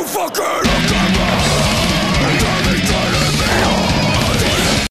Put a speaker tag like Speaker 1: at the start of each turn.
Speaker 1: You fucking